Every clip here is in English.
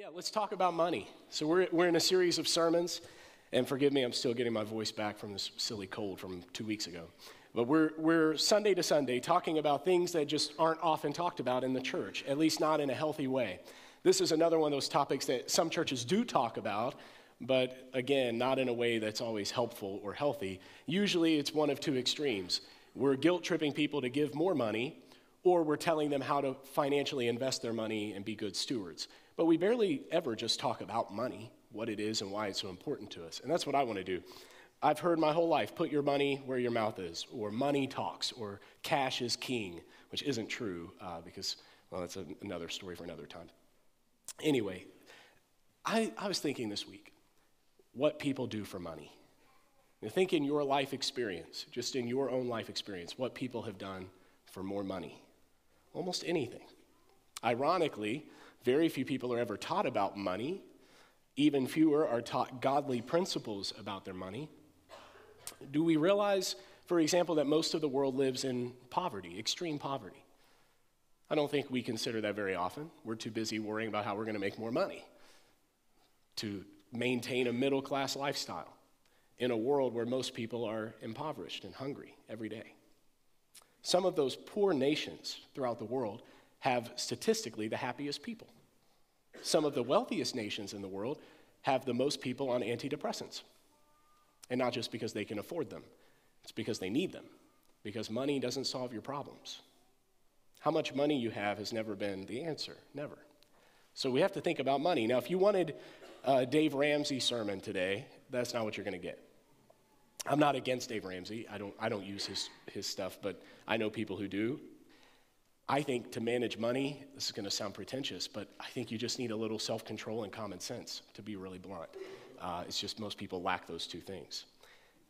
Yeah, let's talk about money. So, we're, we're in a series of sermons, and forgive me, I'm still getting my voice back from this silly cold from two weeks ago. But we're, we're Sunday to Sunday talking about things that just aren't often talked about in the church, at least not in a healthy way. This is another one of those topics that some churches do talk about, but again, not in a way that's always helpful or healthy. Usually, it's one of two extremes. We're guilt tripping people to give more money, or we're telling them how to financially invest their money and be good stewards. But we barely ever just talk about money, what it is, and why it's so important to us. And that's what I want to do. I've heard my whole life put your money where your mouth is, or money talks, or cash is king, which isn't true uh, because, well, that's a, another story for another time. Anyway, I, I was thinking this week what people do for money. Now think in your life experience, just in your own life experience, what people have done for more money. Almost anything. Ironically, very few people are ever taught about money. Even fewer are taught godly principles about their money. Do we realize, for example, that most of the world lives in poverty, extreme poverty? I don't think we consider that very often. We're too busy worrying about how we're going to make more money to maintain a middle class lifestyle in a world where most people are impoverished and hungry every day. Some of those poor nations throughout the world have statistically the happiest people. Some of the wealthiest nations in the world have the most people on antidepressants. And not just because they can afford them, it's because they need them, because money doesn't solve your problems. How much money you have has never been the answer, never. So we have to think about money. Now, if you wanted a Dave Ramsey sermon today, that's not what you're going to get. I'm not against Dave Ramsey. I don't, I don't use his, his stuff, but I know people who do. I think to manage money, this is going to sound pretentious, but I think you just need a little self control and common sense, to be really blunt. Uh, it's just most people lack those two things.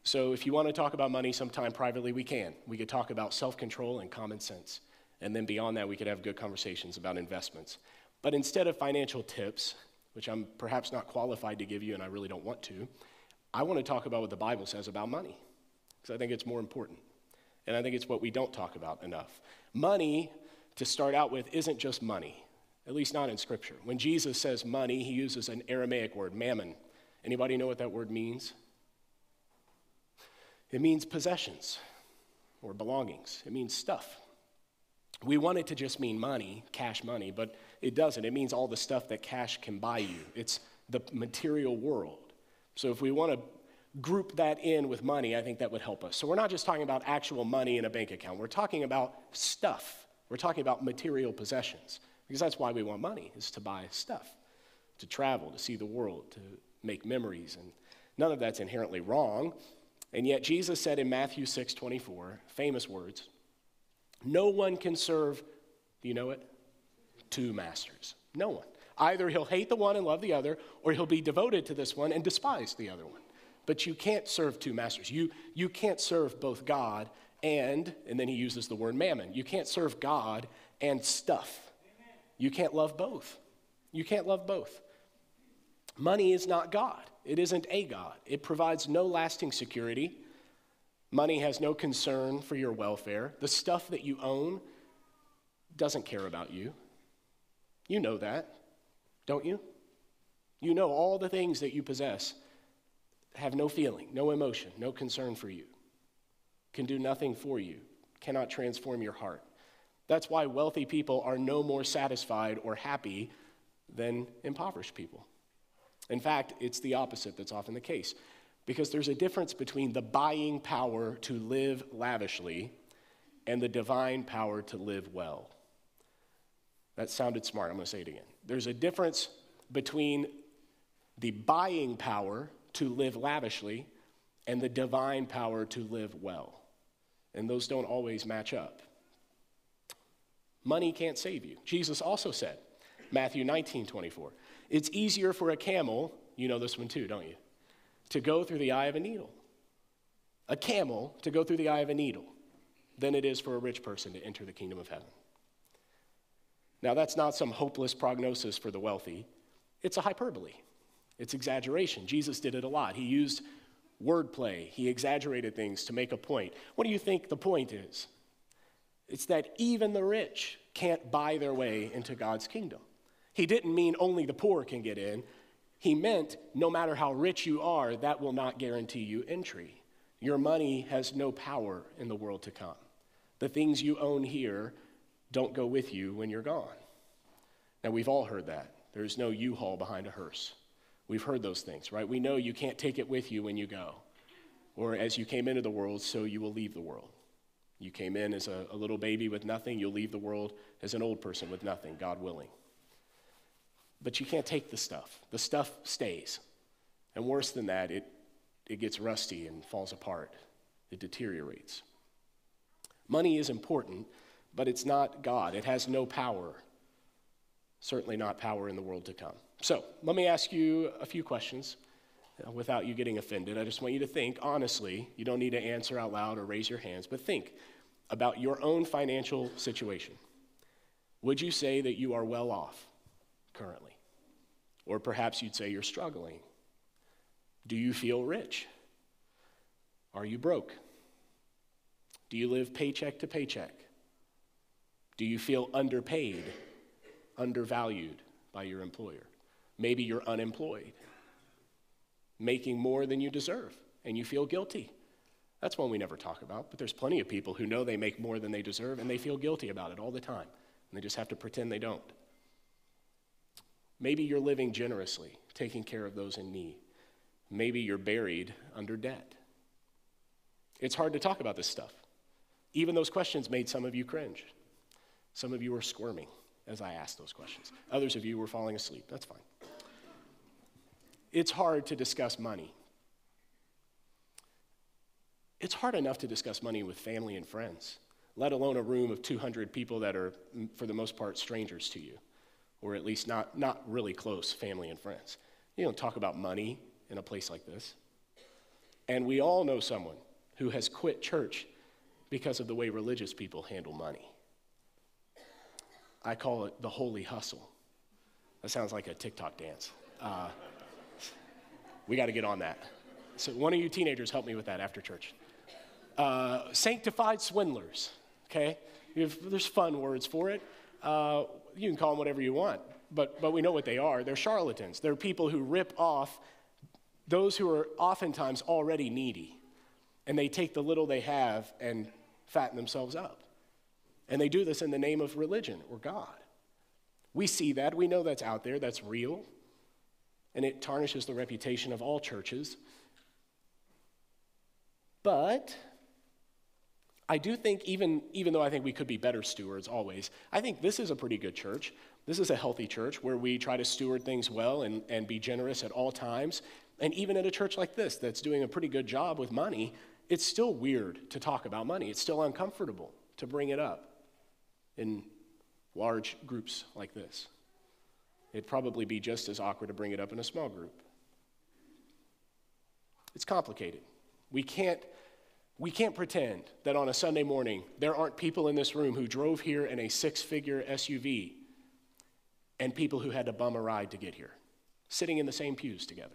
So if you want to talk about money sometime privately, we can. We could talk about self control and common sense. And then beyond that, we could have good conversations about investments. But instead of financial tips, which I'm perhaps not qualified to give you and I really don't want to, I want to talk about what the Bible says about money, because I think it's more important. And I think it's what we don't talk about enough. Money to start out with isn't just money, at least not in Scripture. When Jesus says money, he uses an Aramaic word, mammon. Anybody know what that word means? It means possessions or belongings, it means stuff. We want it to just mean money, cash money, but it doesn't. It means all the stuff that cash can buy you. It's the material world. So if we want to group that in with money, I think that would help us. So we're not just talking about actual money in a bank account, we're talking about stuff we're talking about material possessions because that's why we want money, is to buy stuff, to travel, to see the world, to make memories. And none of that's inherently wrong. And yet Jesus said in Matthew 6 24, famous words, no one can serve, do you know it? Two masters. No one. Either he'll hate the one and love the other, or he'll be devoted to this one and despise the other one. But you can't serve two masters. You, you can't serve both God and, and then he uses the word mammon. You can't serve God and stuff. You can't love both. You can't love both. Money is not God, it isn't a God. It provides no lasting security. Money has no concern for your welfare. The stuff that you own doesn't care about you. You know that, don't you? You know all the things that you possess have no feeling, no emotion, no concern for you can do nothing for you, cannot transform your heart. That's why wealthy people are no more satisfied or happy than impoverished people. In fact, it's the opposite that's often the case. Because there's a difference between the buying power to live lavishly and the divine power to live well. That sounded smart. I'm going to say it again. There's a difference between the buying power to live lavishly and the divine power to live well and those don't always match up. Money can't save you. Jesus also said, Matthew 19, 24, it's easier for a camel, you know this one too, don't you, to go through the eye of a needle. A camel to go through the eye of a needle than it is for a rich person to enter the kingdom of heaven. Now, that's not some hopeless prognosis for the wealthy, it's a hyperbole, it's exaggeration. Jesus did it a lot. He used wordplay. He exaggerated things to make a point. What do you think the point is? It's that even the rich can't buy their way into God's kingdom. He didn't mean only the poor can get in. He meant no matter how rich you are, that will not guarantee you entry. Your money has no power in the world to come. The things you own here don't go with you when you're gone. Now, we've all heard that. There's no U haul behind a hearse. We've heard those things, right? We know you can't take it with you when you go. Or as you came into the world, so you will leave the world. You came in as a, a little baby with nothing, you'll leave the world as an old person with nothing, God willing. But you can't take the stuff. The stuff stays. And worse than that, it, it gets rusty and falls apart, it deteriorates. Money is important, but it's not God. It has no power, certainly not power in the world to come. So let me ask you a few questions uh, without you getting offended. I just want you to think honestly. You don't need to answer out loud or raise your hands, but think about your own financial situation. Would you say that you are well off currently? Or perhaps you'd say you're struggling. Do you feel rich? Are you broke? Do you live paycheck to paycheck? Do you feel underpaid, undervalued by your employer? Maybe you're unemployed, making more than you deserve, and you feel guilty. That's one we never talk about, but there's plenty of people who know they make more than they deserve and they feel guilty about it all the time, and they just have to pretend they don't. Maybe you're living generously, taking care of those in need. Maybe you're buried under debt. It's hard to talk about this stuff. Even those questions made some of you cringe. Some of you were squirming as I asked those questions. Others of you were falling asleep. That's fine it's hard to discuss money. It's hard enough to discuss money with family and friends, let alone a room of 200 people that are, for the most part, strangers to you, or at least not, not really close family and friends. You don't talk about money in a place like this. And we all know someone who has quit church because of the way religious people handle money. I call it the holy hustle. That sounds like a TikTok dance. Uh, we got to get on that. So, one of you teenagers help me with that after church. Uh, sanctified swindlers, okay? Have, there's fun words for it. Uh, you can call them whatever you want, but, but we know what they are. They're charlatans. They're people who rip off those who are oftentimes already needy, and they take the little they have and fatten themselves up. And they do this in the name of religion or God. We see that. We know that's out there. That's real and it tarnishes the reputation of all churches. But I do think, even, even though I think we could be better stewards always, I think this is a pretty good church. This is a healthy church where we try to steward things well and, and be generous at all times. And even at a church like this that's doing a pretty good job with money, it's still weird to talk about money. It's still uncomfortable to bring it up in large groups like this. It'd probably be just as awkward to bring it up in a small group. It's complicated. We can't, we can't pretend that on a Sunday morning there aren't people in this room who drove here in a six figure SUV and people who had to bum a ride to get here, sitting in the same pews together.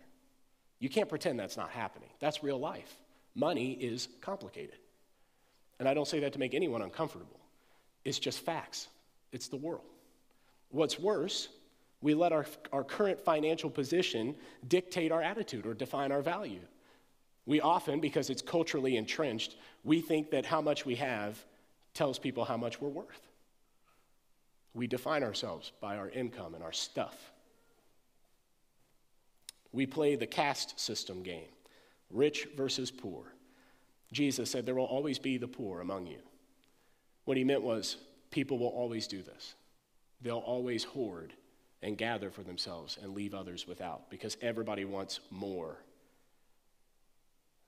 You can't pretend that's not happening. That's real life. Money is complicated. And I don't say that to make anyone uncomfortable, it's just facts. It's the world. What's worse we let our, our current financial position dictate our attitude or define our value. We often, because it's culturally entrenched, we think that how much we have tells people how much we're worth. We define ourselves by our income and our stuff. We play the caste system game rich versus poor. Jesus said, There will always be the poor among you. What he meant was, people will always do this. They'll always hoard and gather for themselves and leave others without because everybody wants more.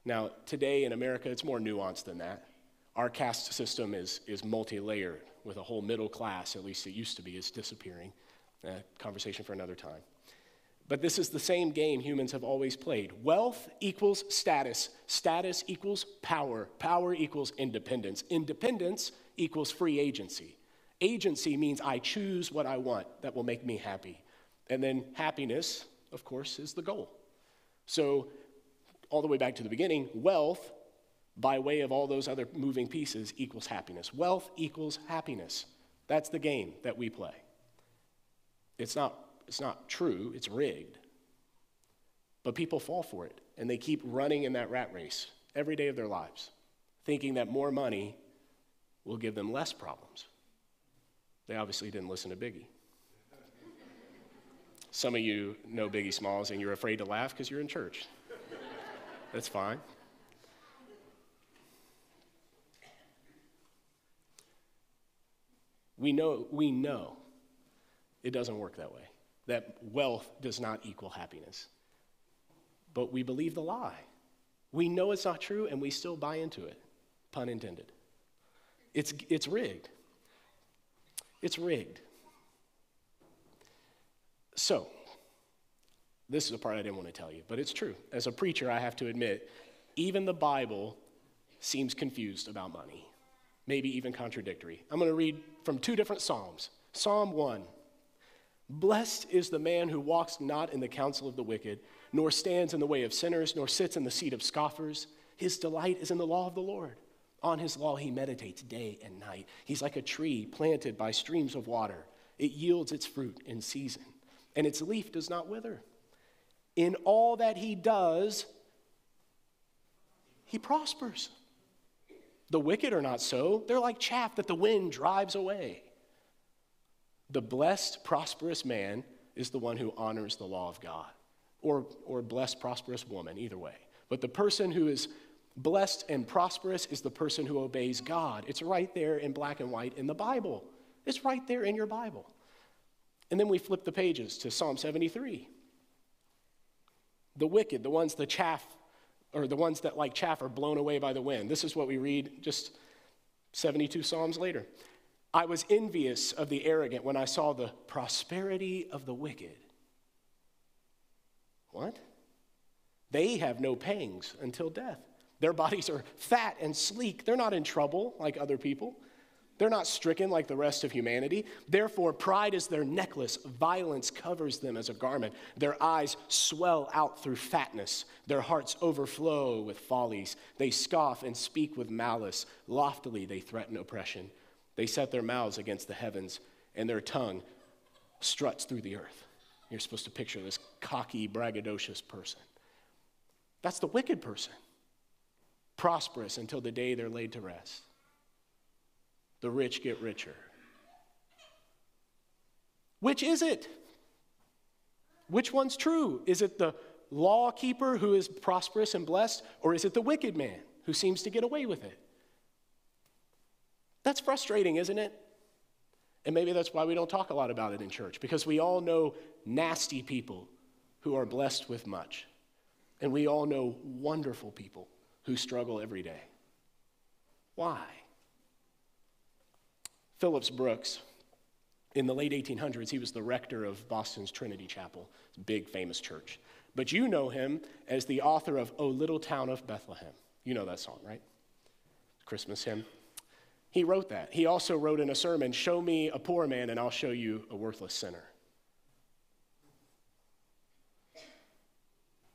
Now, today in America, it's more nuanced than that. Our caste system is, is multi layered with a whole middle class, at least it used to be, is disappearing. Uh, conversation for another time. But this is the same game humans have always played. Wealth equals status, status equals power, power equals independence, independence equals free agency. Agency means I choose what I want that will make me happy. And then happiness, of course, is the goal. So, all the way back to the beginning, wealth, by way of all those other moving pieces, equals happiness. Wealth equals happiness. That's the game that we play. It's not it's not true, it's rigged. But people fall for it, and they keep running in that rat race every day of their lives, thinking that more money will give them less problems. They obviously didn't listen to Biggie. Some of you know Biggie Smalls and you're afraid to laugh because you're in church. That's fine. We know, we know it doesn't work that way, that wealth does not equal happiness. But we believe the lie. We know it's not true and we still buy into it, pun intended. It's, it's rigged. It's rigged. So, this is a part I didn't want to tell you, but it's true. As a preacher, I have to admit, even the Bible seems confused about money, maybe even contradictory. I'm going to read from two different Psalms. Psalm 1 Blessed is the man who walks not in the counsel of the wicked, nor stands in the way of sinners, nor sits in the seat of scoffers. His delight is in the law of the Lord. On his law he meditates day and night. He's like a tree planted by streams of water. It yields its fruit in season, and its leaf does not wither. In all that he does, he prospers. The wicked are not so. They're like chaff that the wind drives away. The blessed, prosperous man is the one who honors the law of God, or, or blessed, prosperous woman, either way. But the person who is blessed and prosperous is the person who obeys God. It's right there in black and white in the Bible. It's right there in your Bible. And then we flip the pages to Psalm 73 the wicked, the ones the chaff, or the ones that like chaff are blown away by the wind. This is what we read just 72 Psalms later. I was envious of the arrogant when I saw the prosperity of the wicked. What? They have no pangs until death. Their bodies are fat and sleek. They're not in trouble like other people. They're not stricken like the rest of humanity. Therefore, pride is their necklace. Violence covers them as a garment. Their eyes swell out through fatness. Their hearts overflow with follies. They scoff and speak with malice. Loftily, they threaten oppression. They set their mouths against the heavens, and their tongue struts through the earth. You're supposed to picture this cocky, braggadocious person. That's the wicked person, prosperous until the day they're laid to rest the rich get richer. Which is it? Which one's true? Is it the law keeper who is prosperous and blessed, or is it the wicked man who seems to get away with it? That's frustrating, isn't it? And maybe that's why we don't talk a lot about it in church, because we all know nasty people who are blessed with much. And we all know wonderful people who struggle every day. Why? Phillips Brooks, in the late 1800s, he was the rector of Boston's Trinity Chapel, big famous church. But you know him as the author of O Little Town of Bethlehem. You know that song, right? Christmas hymn. He wrote that. He also wrote in a sermon, Show me a poor man and I'll show you a worthless sinner.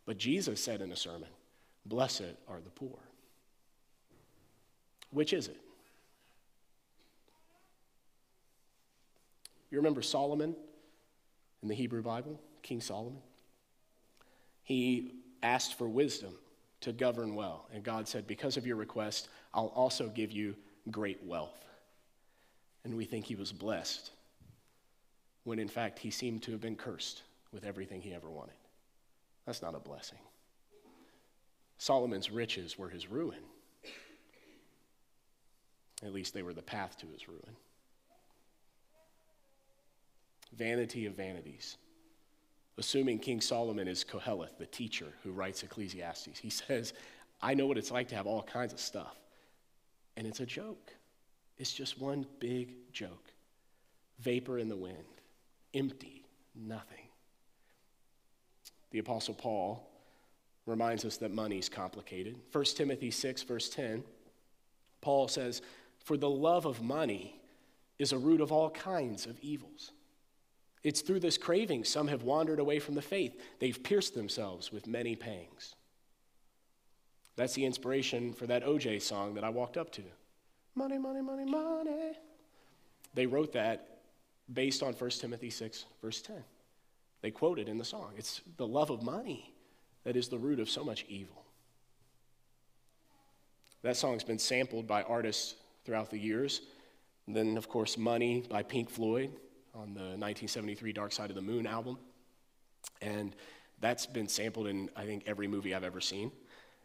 But Jesus said in a sermon, Blessed are the poor. Which is it? You remember Solomon in the Hebrew Bible, King Solomon? He asked for wisdom to govern well. And God said, Because of your request, I'll also give you great wealth. And we think he was blessed, when in fact he seemed to have been cursed with everything he ever wanted. That's not a blessing. Solomon's riches were his ruin. At least they were the path to his ruin vanity of vanities. Assuming King Solomon is Koheleth, the teacher who writes Ecclesiastes, he says, I know what it's like to have all kinds of stuff. And it's a joke. It's just one big joke. Vapor in the wind, empty, nothing. The Apostle Paul reminds us that money's complicated. 1 Timothy 6, verse 10, Paul says, For the love of money is a root of all kinds of evils. It's through this craving some have wandered away from the faith. They've pierced themselves with many pangs. That's the inspiration for that O'Jays song that I walked up to. Money, money, money, money. They wrote that based on 1 Timothy 6, verse 10. They quote it in the song. It's the love of money that is the root of so much evil. That song's been sampled by artists throughout the years. And then, of course, Money by Pink Floyd on the 1973 Dark Side of the Moon album. And that's been sampled in, I think, every movie I've ever seen.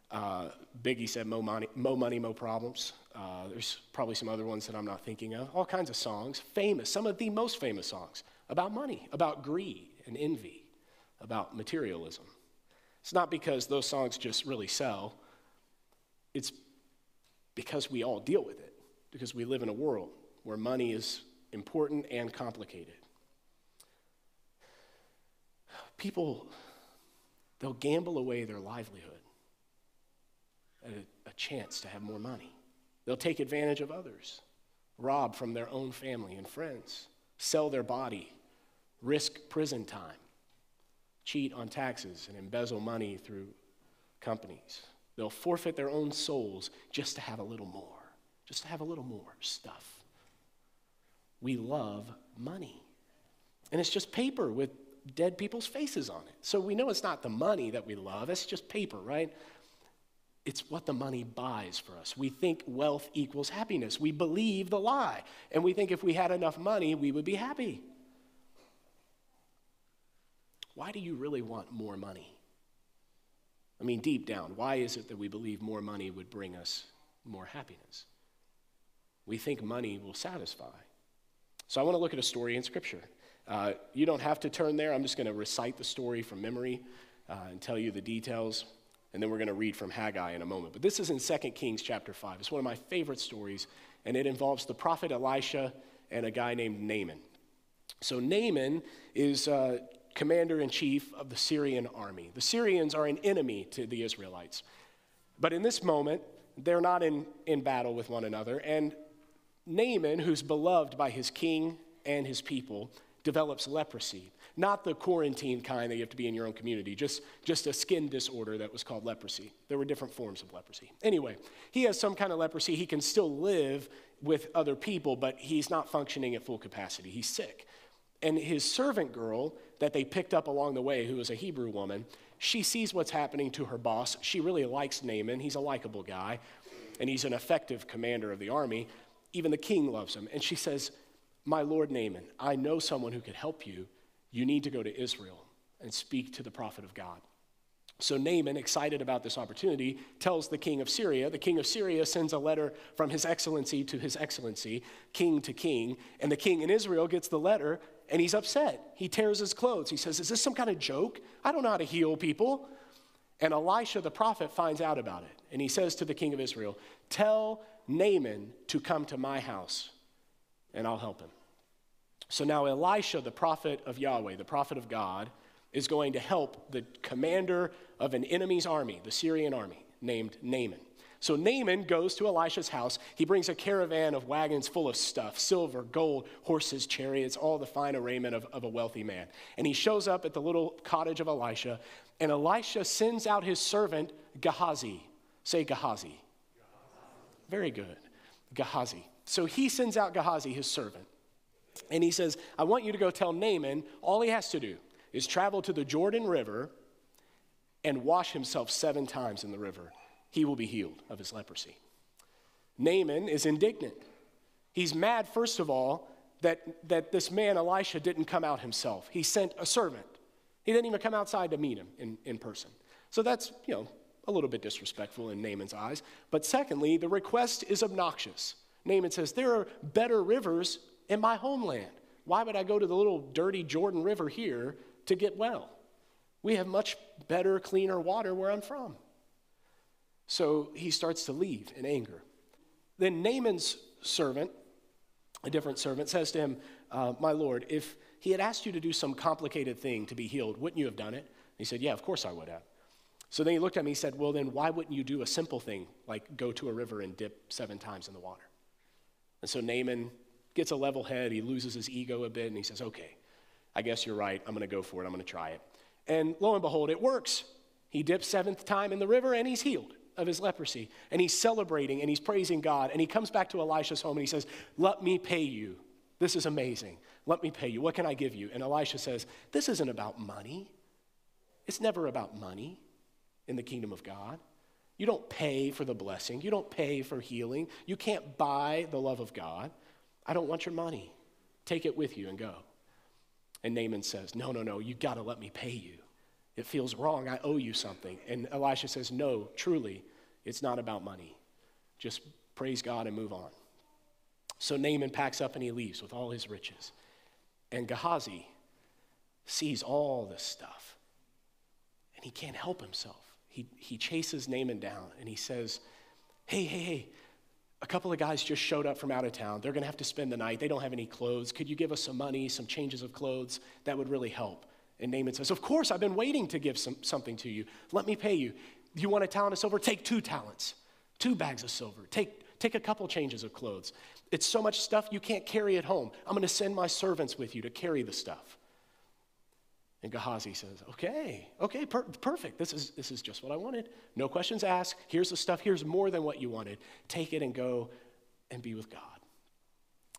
Uh, Biggie said, Mo money, Mo money, Mo problems. Uh, there's probably some other ones that I'm not thinking of. All kinds of songs, famous, some of the most famous songs about money, about greed and envy, about materialism. It's not because those songs just really sell, it's because we all deal with it, because we live in a world where money is important and complicated. People, they'll gamble away their livelihood at a, a chance to have more money. They'll take advantage of others, rob from their own family and friends, sell their body, risk prison time, cheat on taxes, and embezzle money through companies. They'll forfeit their own souls just to have a little more, just to have a little more stuff. We love money. And it's just paper with dead people's faces on it. So we know it's not the money that we love, it's just paper, right? It's what the money buys for us. We think wealth equals happiness. We believe the lie. And we think if we had enough money, we would be happy. Why do you really want more money? I mean, deep down, why is it that we believe more money would bring us more happiness? We think money will satisfy. So I want to look at a story in Scripture. Uh, you don't have to turn there. I'm just going to recite the story from memory uh, and tell you the details. And then we're going to read from Haggai in a moment. But this is in 2 Kings chapter 5. It's one of my favorite stories, and it involves the prophet Elisha and a guy named Naaman. So Naaman is uh, commander in chief of the Syrian army. The Syrians are an enemy to the Israelites. But in this moment, they're not in, in battle with one another. And Naaman, who's beloved by his king and his people, develops leprosy. Not the quarantine kind that you have to be in your own community, just, just a skin disorder that was called leprosy. There were different forms of leprosy. Anyway, he has some kind of leprosy. He can still live with other people, but he's not functioning at full capacity. He's sick. And his servant girl that they picked up along the way, who was a Hebrew woman, she sees what's happening to her boss. She really likes Naaman. He's a likable guy, and he's an effective commander of the army. Even the king loves him. And she says, My Lord Naaman, I know someone who could help you. You need to go to Israel and speak to the prophet of God. So Naaman, excited about this opportunity, tells the king of Syria. The king of Syria sends a letter from his excellency to his excellency, king to king. And the king in Israel gets the letter and he's upset. He tears his clothes. He says, Is this some kind of joke? I don't know how to heal people. And Elisha the prophet finds out about it. And he says to the king of Israel, Tell Naaman to come to my house and I'll help him. So now Elisha, the prophet of Yahweh, the prophet of God, is going to help the commander of an enemy's army, the Syrian army, named Naaman. So Naaman goes to Elisha's house. He brings a caravan of wagons full of stuff silver, gold, horses, chariots, all the fine arrayment of, of a wealthy man. And he shows up at the little cottage of Elisha, and Elisha sends out his servant, Gehazi. Say Gehazi. Very good. Gehazi. So he sends out Gehazi, his servant. And he says, I want you to go tell Naaman all he has to do is travel to the Jordan River and wash himself seven times in the river he will be healed of his leprosy. Naaman is indignant. He's mad, first of all, that, that this man, Elisha, didn't come out himself. He sent a servant. He didn't even come outside to meet him in, in person. So that's, you know, a little bit disrespectful in Naaman's eyes. But secondly, the request is obnoxious. Naaman says, There are better rivers in my homeland. Why would I go to the little dirty Jordan River here to get well? We have much better, cleaner water where I'm from. So he starts to leave in anger. Then Naaman's servant, a different servant, says to him, uh, My Lord, if he had asked you to do some complicated thing to be healed, wouldn't you have done it? He said, Yeah, of course I would have. So then he looked at me and said, Well, then why wouldn't you do a simple thing like go to a river and dip seven times in the water? And so Naaman gets a level head. He loses his ego a bit and he says, Okay, I guess you're right. I'm going to go for it. I'm going to try it. And lo and behold, it works. He dips seventh time in the river and he's healed of his leprosy. And he's celebrating and he's praising God. And he comes back to Elisha's home and he says, Let me pay you. This is amazing. Let me pay you. What can I give you? And Elisha says, This isn't about money. It's never about money in the kingdom of God. You don't pay for the blessing, you don't pay for healing. You can't buy the love of God. I don't want your money. Take it with you and go. And Naaman says, No, no, no, You've got to let me pay you. It feels wrong. I owe you something. And Elisha says, No, truly, it's not about money. Just praise God and move on. So Naaman packs up and he leaves with all his riches. And Gehazi sees all this stuff and he can't help himself. He, he chases Naaman down and he says, Hey, hey, hey, a couple of guys just showed up from out of town. They're going to have to spend the night. They don't have any clothes. Could you give us some money, some changes of clothes? That would really help. And Naaman says, Of course, I've been waiting to give some, something to you. Let me pay you. You want a talent of silver? Take two talents, two bags of silver. Take, take a couple changes of clothes. It's so much stuff you can't carry it home. I'm going to send my servants with you to carry the stuff. And Gehazi says, Okay, okay, per- perfect. This is, this is just what I wanted. No questions asked. Here's the stuff. Here's more than what you wanted. Take it and go and be with God.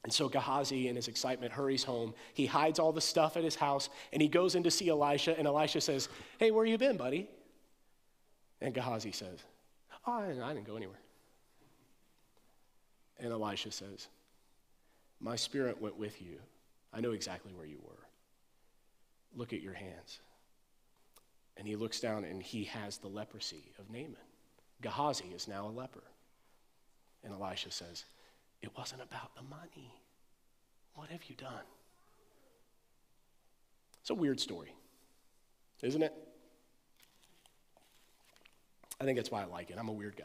And so Gehazi, in his excitement, hurries home. He hides all the stuff at his house and he goes in to see Elisha. And Elisha says, Hey, where you been, buddy? And Gehazi says, Oh, I didn't go anywhere. And Elisha says, My spirit went with you. I know exactly where you were. Look at your hands. And he looks down and he has the leprosy of Naaman. Gehazi is now a leper. And Elisha says, It wasn't about the money. What have you done? It's a weird story, isn't it? I think that's why I like it. I'm a weird guy.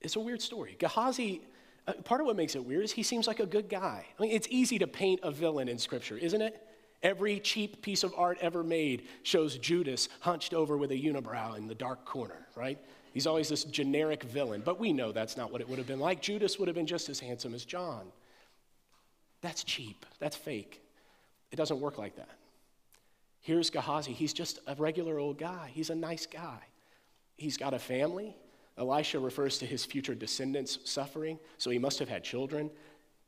It's a weird story. Gehazi, uh, part of what makes it weird is he seems like a good guy. I mean, it's easy to paint a villain in Scripture, isn't it? Every cheap piece of art ever made shows Judas hunched over with a unibrow in the dark corner, right? He's always this generic villain, but we know that's not what it would have been like. Judas would have been just as handsome as John. That's cheap, that's fake. It doesn't work like that. Here's Gehazi. He's just a regular old guy, he's a nice guy. He's got a family, Elisha refers to his future descendants suffering, so he must have had children.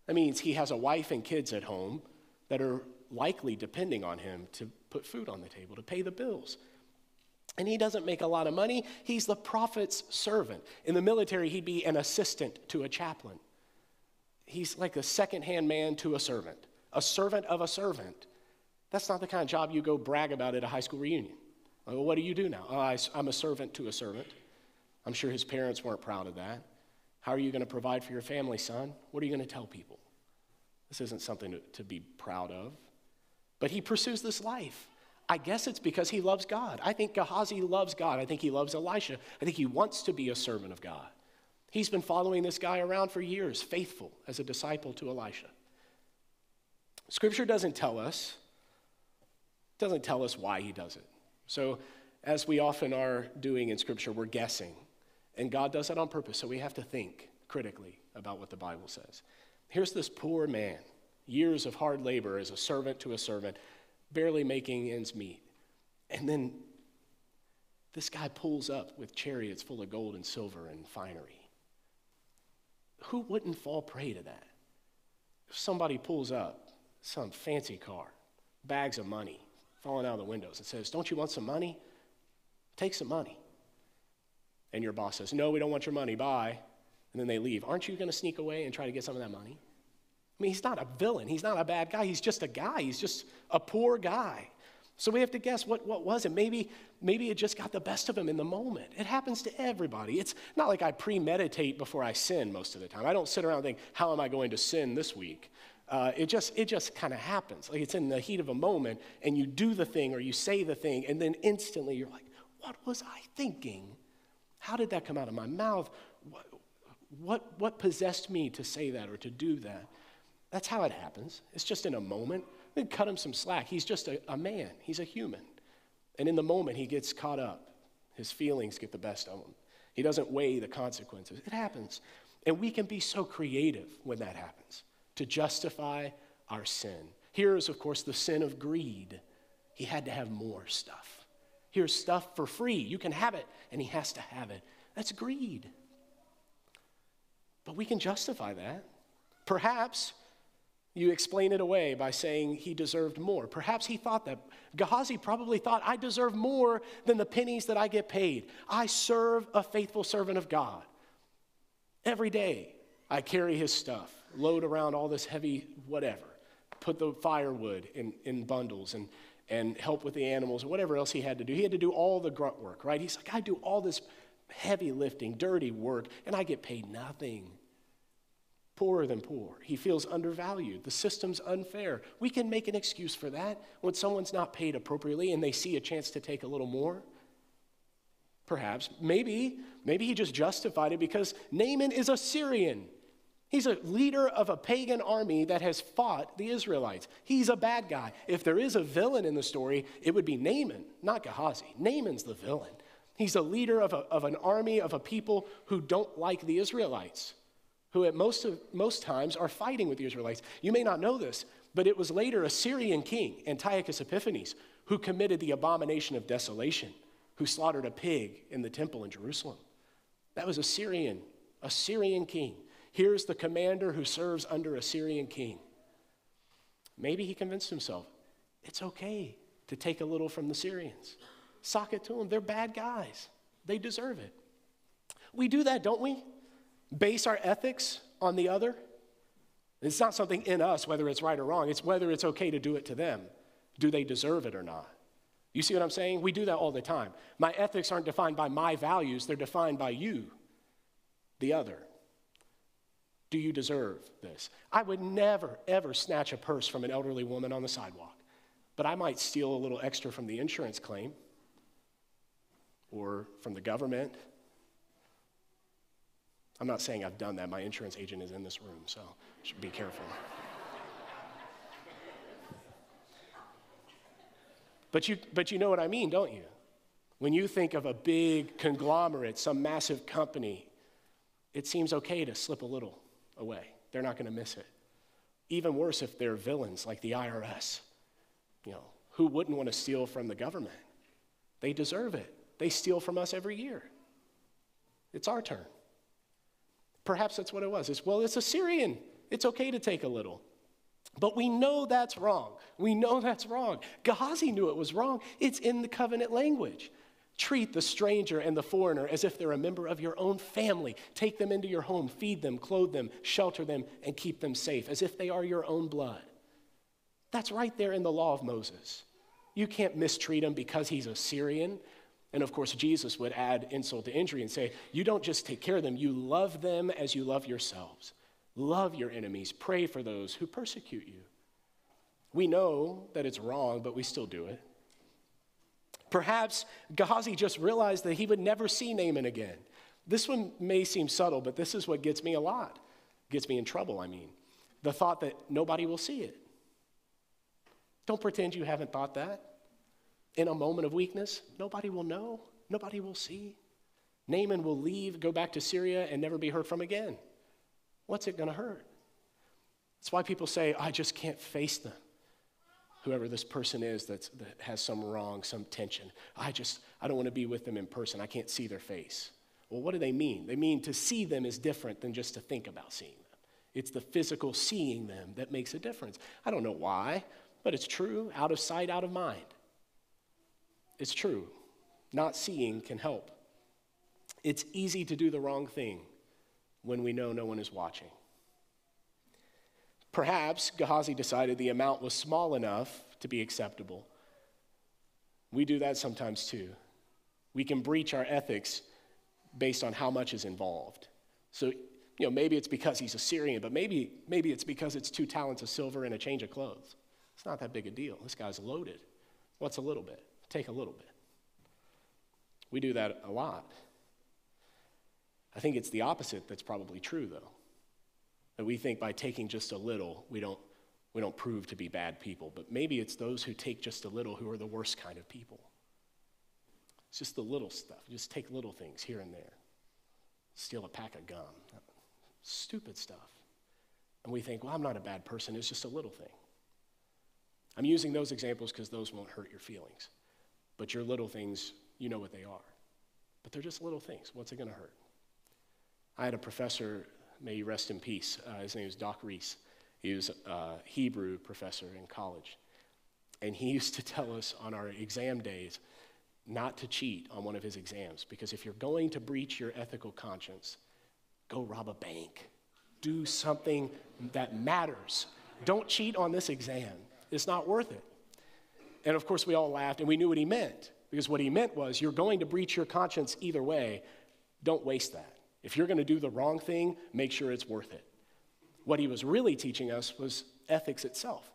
That means he has a wife and kids at home that are likely depending on him to put food on the table, to pay the bills. And he doesn't make a lot of money. He's the prophet's servant. In the military, he'd be an assistant to a chaplain. He's like a second-hand man to a servant, a servant of a servant. That's not the kind of job you go brag about at a high school reunion. Well, what do you do now? Oh, I, I'm a servant to a servant. I'm sure his parents weren't proud of that. How are you going to provide for your family, son? What are you going to tell people? This isn't something to, to be proud of. But he pursues this life. I guess it's because he loves God. I think Gehazi loves God. I think he loves Elisha. I think he wants to be a servant of God. He's been following this guy around for years, faithful as a disciple to Elisha. Scripture doesn't tell us, doesn't tell us why he does it. So, as we often are doing in Scripture, we're guessing. And God does that on purpose, so we have to think critically about what the Bible says. Here's this poor man, years of hard labor as a servant to a servant, barely making ends meet. And then this guy pulls up with chariots full of gold and silver and finery. Who wouldn't fall prey to that? If somebody pulls up some fancy car, bags of money falling out of the windows, and says, Don't you want some money? Take some money and your boss says, No, we don't want your money, bye, and then they leave, aren't you going to sneak away and try to get some of that money? I mean, he's not a villain. He's not a bad guy. He's just a guy. He's just a poor guy. So we have to guess what, what was it? Maybe, maybe it just got the best of him in the moment. It happens to everybody. It's not like I premeditate before I sin most of the time. I don't sit around and think, how am I going to sin this week? Uh, it just, it just kind of happens. Like it's in the heat of a moment, and you do the thing or you say the thing, and then instantly you're like, what was I thinking? How did that come out of my mouth? What, what, what possessed me to say that or to do that? That's how it happens. It's just in a moment. We cut him some slack. He's just a, a man, he's a human. And in the moment, he gets caught up. His feelings get the best of him. He doesn't weigh the consequences. It happens. And we can be so creative when that happens to justify our sin. Here is, of course, the sin of greed. He had to have more stuff. Here's stuff for free. You can have it, and he has to have it. That's greed. But we can justify that. Perhaps you explain it away by saying he deserved more. Perhaps he thought that. Gehazi probably thought, I deserve more than the pennies that I get paid. I serve a faithful servant of God. Every day, I carry his stuff, load around all this heavy whatever, put the firewood in, in bundles and, and help with the animals, or whatever else he had to do. He had to do all the grunt work, right? He's like, I do all this heavy lifting, dirty work, and I get paid nothing poorer than poor. He feels undervalued. The system's unfair. We can make an excuse for that when someone's not paid appropriately and they see a chance to take a little more. Perhaps. Maybe, maybe he just justified it because Naaman is a Syrian. He's a leader of a pagan army that has fought the Israelites. He's a bad guy. If there is a villain in the story, it would be Naaman, not Gehazi. Naaman's the villain. He's a leader of, a, of an army of a people who don't like the Israelites who at most, of, most times are fighting with the Israelites. You may not know this, but it was later a Syrian king, Antiochus Epiphanes, who committed the abomination of desolation, who slaughtered a pig in the temple in Jerusalem. That was a Syrian, a Syrian king. Here's the commander who serves under a Syrian king. Maybe he convinced himself it's okay to take a little from the Syrians. Sock it to them. They're bad guys, they deserve it. We do that, don't we? Base our ethics on the other. It's not something in us, whether it's right or wrong, it's whether it's okay to do it to them. Do they deserve it or not? You see what I'm saying? We do that all the time. My ethics aren't defined by my values, they're defined by you, the other. Do you deserve this? I would never, ever snatch a purse from an elderly woman on the sidewalk, but I might steal a little extra from the insurance claim or from the government I'm not saying I've done that. My insurance agent is in this room, so should be careful. but, you, but you know what I mean, don't you? When you think of a big conglomerate, some massive company, it seems okay to slip a little away. They're not going to miss it. Even worse if they're villains like the IRS. You know, who wouldn't want to steal from the government? They deserve it. They steal from us every year. It's our turn. Perhaps that's what it was. It's, well, it's a Syrian. It's okay to take a little. But we know that's wrong. We know that's wrong. Gehazi knew it was wrong. It's in the covenant language. Treat the stranger and the foreigner as if they're a member of your own family. Take them into your home, feed them, clothe them, shelter them, and keep them safe, as if they are your own blood. That's right there in the law of Moses. You can't mistreat him because he's a Syrian and of course, Jesus would add insult to injury and say, You don't just take care of them, you love them as you love yourselves. Love your enemies, pray for those who persecute you. We know that it's wrong, but we still do it. Perhaps Gehazi just realized that he would never see Naaman again. This one may seem subtle, but this is what gets me a lot, gets me in trouble, I mean. The thought that nobody will see it. Don't pretend you haven't thought that in a moment of weakness, nobody will know, nobody will see. Naaman will leave, go back to Syria, and never be heard from again. What's it going to hurt? That's why people say, I just can't face them. Whoever this person is that's, that has some wrong, some tension. I just, I don't want to be with them in person. I can't see their face. Well, what do they mean? They mean to see them is different than just to think about seeing them. It's the physical seeing them that makes a difference. I don't know why, but it's true. Out of sight, out of mind. It's true. Not seeing can help. It's easy to do the wrong thing when we know no one is watching. Perhaps Gehazi decided the amount was small enough to be acceptable. We do that sometimes too. We can breach our ethics based on how much is involved. So, you know, maybe it's because he's a Syrian, but maybe, maybe it's because it's two talents of silver and a change of clothes. It's not that big a deal. This guy's loaded. What's a little bit? Take a little bit. We do that a lot. I think it's the opposite that's probably true, though. That we think by taking just a little, we don't, we don't prove to be bad people. But maybe it's those who take just a little who are the worst kind of people. It's just the little stuff. Just take little things here and there. Steal a pack of gum. Stupid stuff. And we think, well, I'm not a bad person. It's just a little thing. I'm using those examples because those won't hurt your feelings. But your little things, you know what they are. But they're just little things. What's it going to hurt? I had a professor, may he rest in peace. Uh, his name is Doc Reese. He was a Hebrew professor in college. And he used to tell us on our exam days not to cheat on one of his exams because if you're going to breach your ethical conscience, go rob a bank. Do something that matters. Don't cheat on this exam. It's not worth it. And of course, we all laughed and we knew what he meant because what he meant was you're going to breach your conscience either way. Don't waste that. If you're going to do the wrong thing, make sure it's worth it. What he was really teaching us was ethics itself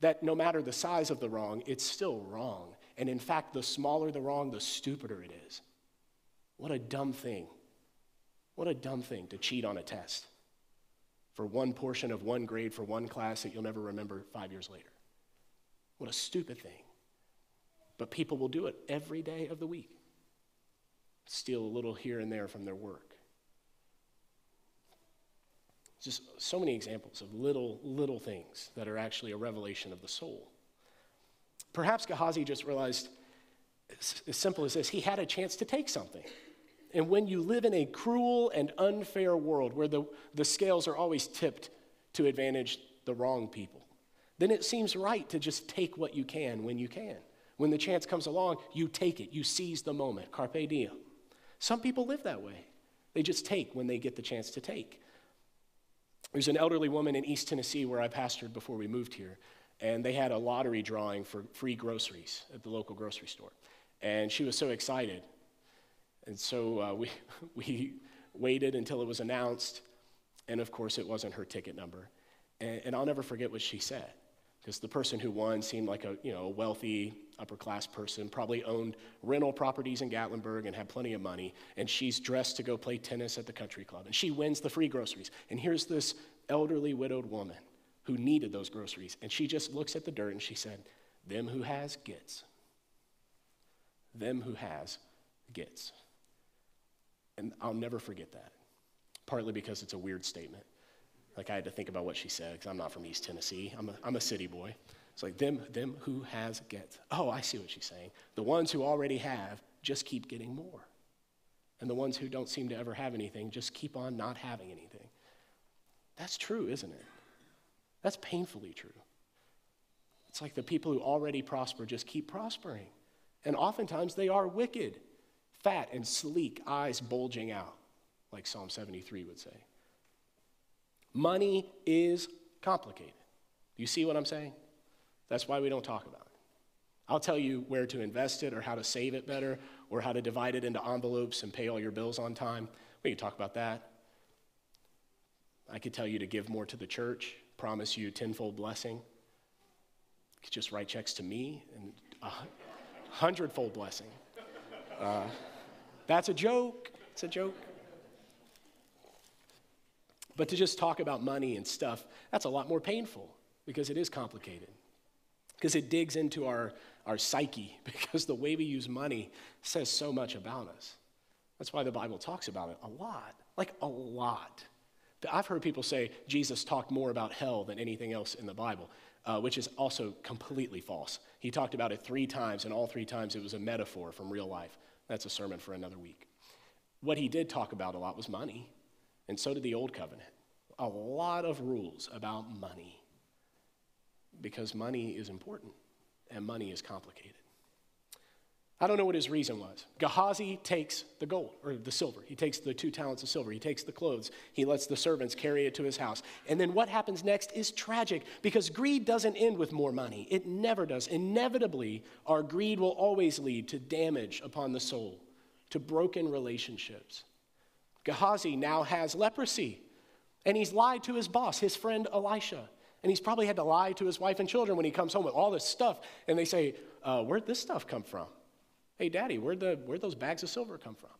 that no matter the size of the wrong, it's still wrong. And in fact, the smaller the wrong, the stupider it is. What a dumb thing. What a dumb thing to cheat on a test for one portion of one grade for one class that you'll never remember five years later. What a stupid thing. But people will do it every day of the week, steal a little here and there from their work. Just so many examples of little, little things that are actually a revelation of the soul. Perhaps Gehazi just realized, as simple as this, he had a chance to take something. And when you live in a cruel and unfair world where the, the scales are always tipped to advantage the wrong people, then it seems right to just take what you can when you can. When the chance comes along, you take it, you seize the moment. Carpe diem. Some people live that way. They just take when they get the chance to take. There's an elderly woman in East Tennessee where I pastored before we moved here, and they had a lottery drawing for free groceries at the local grocery store. And she was so excited. And so uh, we, we waited until it was announced, and of course, it wasn't her ticket number. And, and I'll never forget what she said, because the person who won seemed like a, you know, a wealthy, upper class person, probably owned rental properties in Gatlinburg and had plenty of money. And she's dressed to go play tennis at the country club. And she wins the free groceries. And here's this elderly, widowed woman who needed those groceries. And she just looks at the dirt and she said, Them who has gets. Them who has gets. And I'll never forget that, partly because it's a weird statement. Like I had to think about what she said because I'm not from East Tennessee. I'm a, I'm a city boy. It's like them, them who has gets. Oh, I see what she's saying. The ones who already have just keep getting more. And the ones who don't seem to ever have anything just keep on not having anything. That's true, isn't it? That's painfully true. It's like the people who already prosper just keep prospering. And oftentimes they are wicked, fat and sleek, eyes bulging out, like Psalm 73 would say. Money is complicated. Do you see what I'm saying? That's why we don't talk about it. I'll tell you where to invest it or how to save it better or how to divide it into envelopes and pay all your bills on time. We can talk about that. I could tell you to give more to the church, promise you tenfold blessing. You could just write checks to me and a hundredfold blessing. Uh, that's a joke. It's a joke. But to just talk about money and stuff, that's a lot more painful because it is complicated. Because it digs into our, our psyche, because the way we use money says so much about us. That's why the Bible talks about it a lot, like a lot. I've heard people say Jesus talked more about hell than anything else in the Bible, uh, which is also completely false. He talked about it three times, and all three times it was a metaphor from real life. That's a sermon for another week. What he did talk about a lot was money. And so did the Old Covenant. A lot of rules about money because money is important and money is complicated. I don't know what his reason was. Gehazi takes the gold or the silver. He takes the two talents of silver. He takes the clothes. He lets the servants carry it to his house. And then what happens next is tragic because greed doesn't end with more money. It never does. Inevitably, our greed will always lead to damage upon the soul, to broken relationships. Gehazi now has leprosy. And he's lied to his boss, his friend Elisha. And he's probably had to lie to his wife and children when he comes home with all this stuff. And they say, uh, Where'd this stuff come from? Hey, daddy, where'd, the, where'd those bags of silver come from?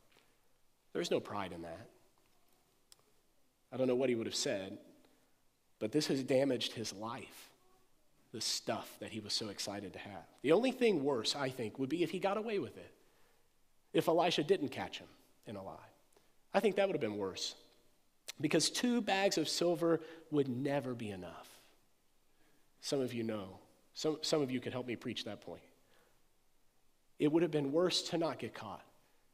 There's no pride in that. I don't know what he would have said, but this has damaged his life, the stuff that he was so excited to have. The only thing worse, I think, would be if he got away with it, if Elisha didn't catch him in a lie. I think that would have been worse because two bags of silver would never be enough. Some of you know. Some, some of you can help me preach that point. It would have been worse to not get caught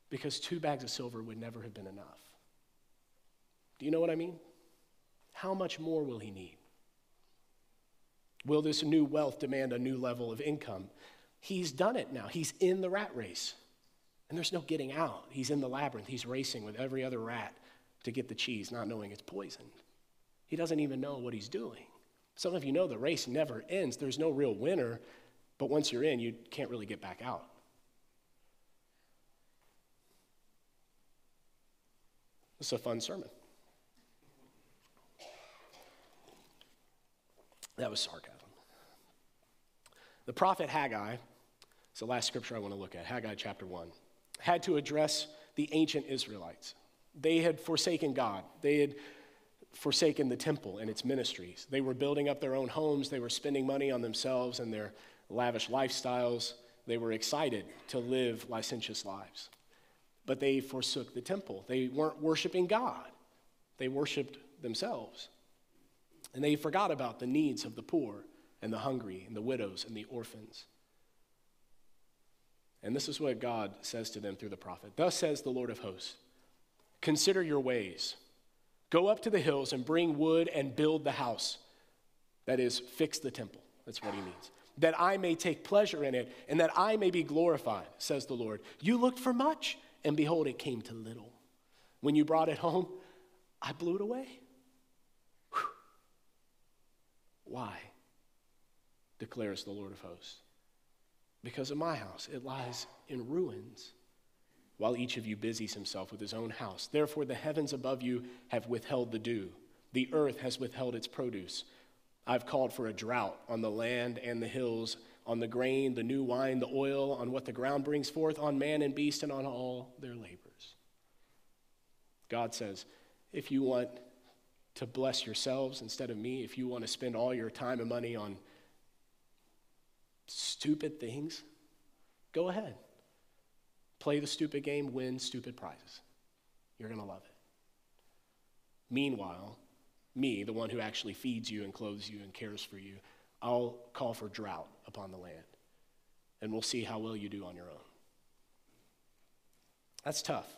because two bags of silver would never have been enough. Do you know what I mean? How much more will he need? Will this new wealth demand a new level of income? He's done it now. He's in the rat race. And there's no getting out. He's in the labyrinth. He's racing with every other rat to get the cheese, not knowing it's poisoned. He doesn't even know what he's doing. Some of you know the race never ends. There's no real winner, but once you're in, you can't really get back out. It's a fun sermon. That was sarcasm. The prophet Haggai, it's the last scripture I want to look at, Haggai chapter 1, had to address the ancient Israelites. They had forsaken God. They had forsaken the temple and its ministries. They were building up their own homes. They were spending money on themselves and their lavish lifestyles. They were excited to live licentious lives. But they forsook the temple. They weren't worshiping God, they worshiped themselves. And they forgot about the needs of the poor and the hungry and the widows and the orphans. And this is what God says to them through the prophet Thus says the Lord of hosts Consider your ways. Go up to the hills and bring wood and build the house. That is, fix the temple. That's what he means. That I may take pleasure in it and that I may be glorified, says the Lord. You looked for much, and behold, it came to little. When you brought it home, I blew it away. Whew. Why? declares the Lord of hosts. Because of my house, it lies in ruins, while each of you busies himself with his own house. Therefore, the heavens above you have withheld the dew, the earth has withheld its produce. I've called for a drought on the land and the hills, on the grain, the new wine, the oil, on what the ground brings forth, on man and beast, and on all their labors. God says, if you want to bless yourselves instead of me, if you want to spend all your time and money on stupid things, go ahead. Play the stupid game, win stupid prizes. You're going to love it. Meanwhile, me, the one who actually feeds you and clothes you and cares for you, I'll call for drought upon the land. And we'll see how well you do on your own. That's tough.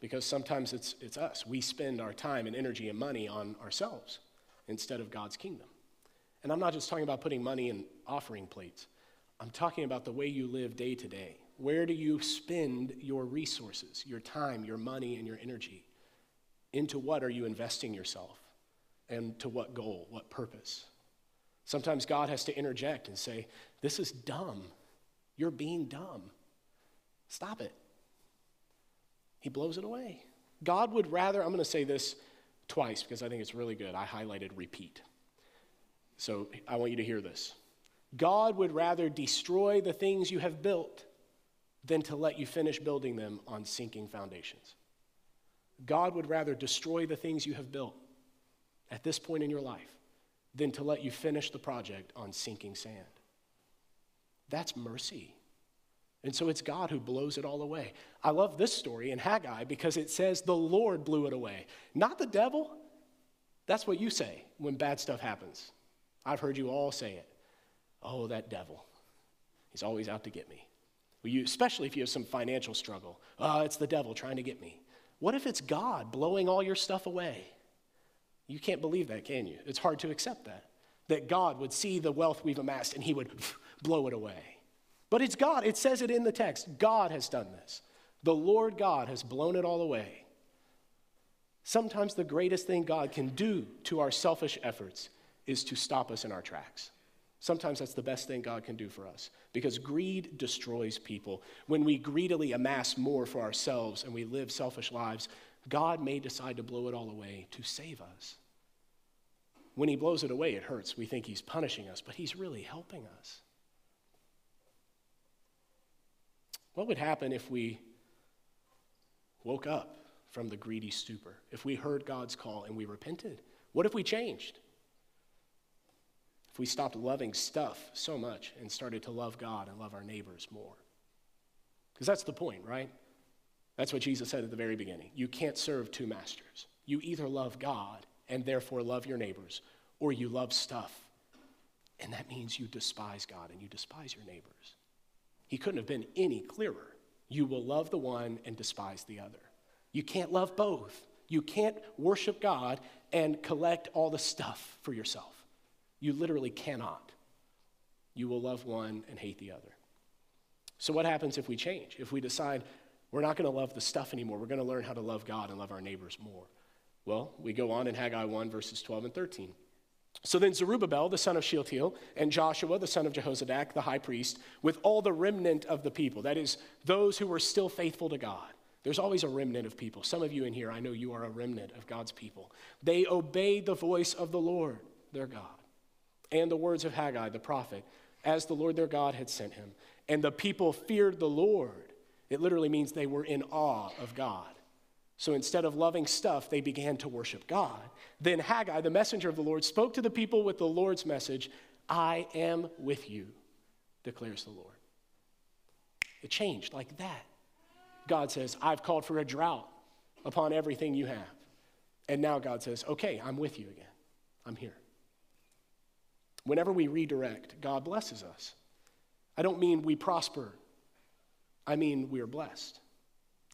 Because sometimes it's, it's us. We spend our time and energy and money on ourselves instead of God's kingdom. And I'm not just talking about putting money in offering plates, I'm talking about the way you live day to day. Where do you spend your resources, your time, your money, and your energy? Into what are you investing yourself? And to what goal, what purpose? Sometimes God has to interject and say, This is dumb. You're being dumb. Stop it. He blows it away. God would rather, I'm going to say this twice because I think it's really good. I highlighted repeat. So I want you to hear this. God would rather destroy the things you have built than to let you finish building them on sinking foundations. God would rather destroy the things you have built at this point in your life than to let you finish the project on sinking sand. That's mercy. And so it's God who blows it all away. I love this story in Haggai because it says the Lord blew it away, not the devil. That's what you say when bad stuff happens. I've heard you all say it. Oh, that devil. He's always out to get me. You, especially if you have some financial struggle. Oh, it's the devil trying to get me. What if it's God blowing all your stuff away? You can't believe that, can you? It's hard to accept that. That God would see the wealth we've amassed and he would blow it away. But it's God. It says it in the text. God has done this. The Lord God has blown it all away. Sometimes the greatest thing God can do to our selfish efforts is to stop us in our tracks. Sometimes that's the best thing God can do for us because greed destroys people. When we greedily amass more for ourselves and we live selfish lives, God may decide to blow it all away to save us. When He blows it away, it hurts. We think He's punishing us, but He's really helping us. What would happen if we woke up from the greedy stupor? If we heard God's call and we repented? What if we changed? We stopped loving stuff so much and started to love God and love our neighbors more. Because that's the point, right? That's what Jesus said at the very beginning. You can't serve two masters. You either love God and therefore love your neighbors, or you love stuff. And that means you despise God and you despise your neighbors. He couldn't have been any clearer. You will love the one and despise the other. You can't love both. You can't worship God and collect all the stuff for yourself. You literally cannot. You will love one and hate the other. So, what happens if we change? If we decide we're not going to love the stuff anymore, we're going to learn how to love God and love our neighbors more? Well, we go on in Haggai 1, verses 12 and 13. So then Zerubbabel, the son of Shealtiel, and Joshua, the son of Jehozadak, the high priest, with all the remnant of the people, that is, those who were still faithful to God. There's always a remnant of people. Some of you in here, I know you are a remnant of God's people. They obeyed the voice of the Lord, their God, and the words of Haggai, the prophet, as the Lord their God had sent him. And the people feared the Lord. It literally means they were in awe of God. So instead of loving stuff, they began to worship God. Then Haggai, the messenger of the Lord, spoke to the people with the Lord's message I am with you, declares the Lord. It changed like that. God says, I've called for a drought upon everything you have. And now God says, Okay, I'm with you again. I'm here. Whenever we redirect, God blesses us. I don't mean we prosper, I mean we are blessed.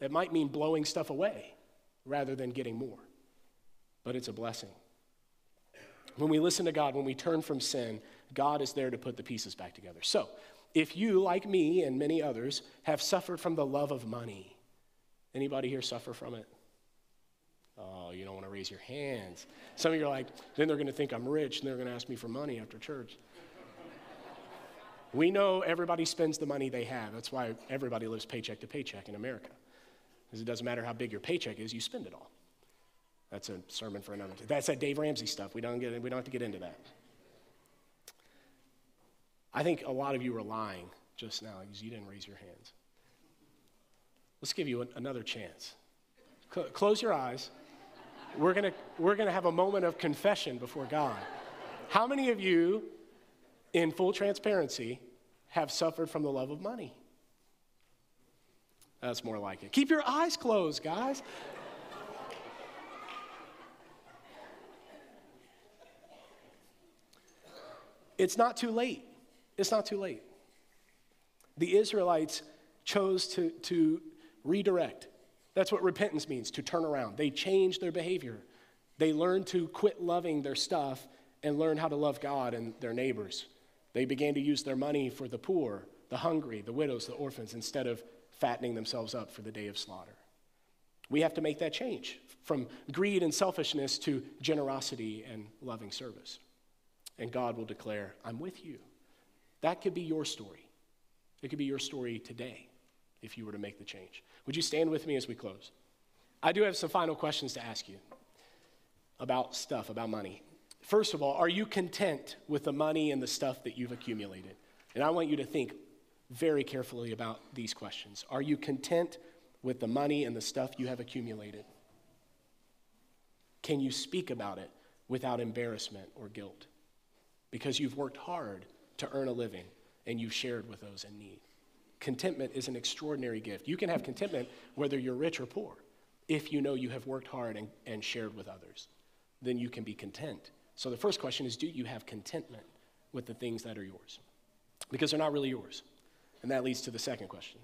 It might mean blowing stuff away rather than getting more. But it's a blessing. When we listen to God, when we turn from sin, God is there to put the pieces back together. So, if you, like me and many others, have suffered from the love of money, anybody here suffer from it? Oh, you don't want to raise your hands. Some of you are like, then they're going to think I'm rich and they're going to ask me for money after church. we know everybody spends the money they have. That's why everybody lives paycheck to paycheck in America. Because it doesn't matter how big your paycheck is, you spend it all. That's a sermon for another. That's that Dave Ramsey stuff. We don't, get, we don't have to get into that. I think a lot of you are lying just now because you didn't raise your hands. Let's give you an, another chance. Close your eyes. We're going to we're going to have a moment of confession before God. How many of you, in full transparency, have suffered from the love of money? That's more like it. Keep your eyes closed, guys. it's not too late. It's not too late. The Israelites chose to, to redirect. That's what repentance means to turn around. They change their behavior. They learn to quit loving their stuff and learn how to love God and their neighbors. They began to use their money for the poor, the hungry, the widows, the orphans, instead of fattening themselves up for the day of slaughter. We have to make that change from greed and selfishness to generosity and loving service. And God will declare, I'm with you. That could be your story. It could be your story today if you were to make the change. Would you stand with me as we close? I do have some final questions to ask you about stuff, about money. First of all, are you content with the money and the stuff that you've accumulated? And I want you to think very carefully about these questions. Are you content with the money and the stuff you have accumulated? Can you speak about it without embarrassment or guilt? Because you've worked hard to earn a living and you've shared with those in need. Contentment is an extraordinary gift. You can have contentment whether you're rich or poor. If you know you have worked hard and, and shared with others, then you can be content. So the first question is do you have contentment with the things that are yours? Because they're not really yours. And that leads to the second question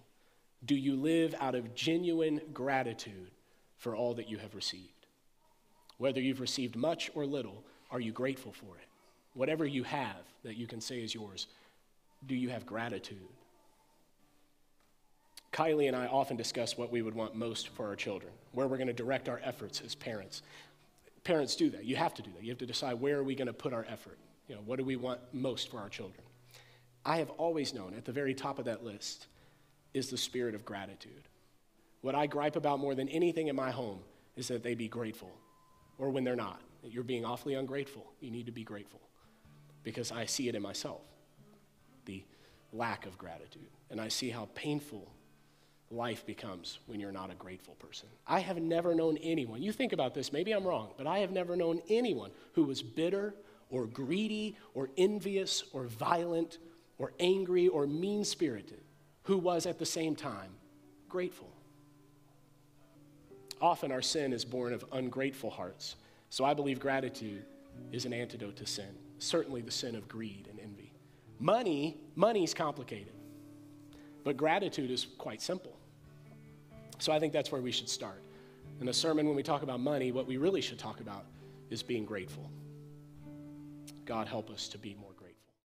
Do you live out of genuine gratitude for all that you have received? Whether you've received much or little, are you grateful for it? Whatever you have that you can say is yours, do you have gratitude? Kylie and I often discuss what we would want most for our children, where we're going to direct our efforts as parents. Parents do that. You have to do that. You have to decide where are we going to put our effort. You know, what do we want most for our children? I have always known at the very top of that list is the spirit of gratitude. What I gripe about more than anything in my home is that they be grateful, or when they're not, you're being awfully ungrateful. You need to be grateful because I see it in myself, the lack of gratitude. And I see how painful life becomes when you're not a grateful person. I have never known anyone, you think about this, maybe I'm wrong, but I have never known anyone who was bitter or greedy or envious or violent or angry or mean spirited, who was at the same time grateful. Often our sin is born of ungrateful hearts. So I believe gratitude is an antidote to sin, certainly the sin of greed and envy. Money, money's complicated, but gratitude is quite simple. So I think that's where we should start. In a sermon, when we talk about money, what we really should talk about is being grateful. God, help us to be more